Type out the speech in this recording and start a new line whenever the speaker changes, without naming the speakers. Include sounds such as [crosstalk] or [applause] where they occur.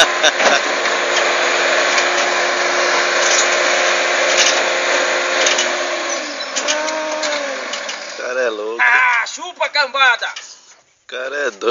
[laughs] cara é louco.
Ah, chupa cambada!
cara é doido.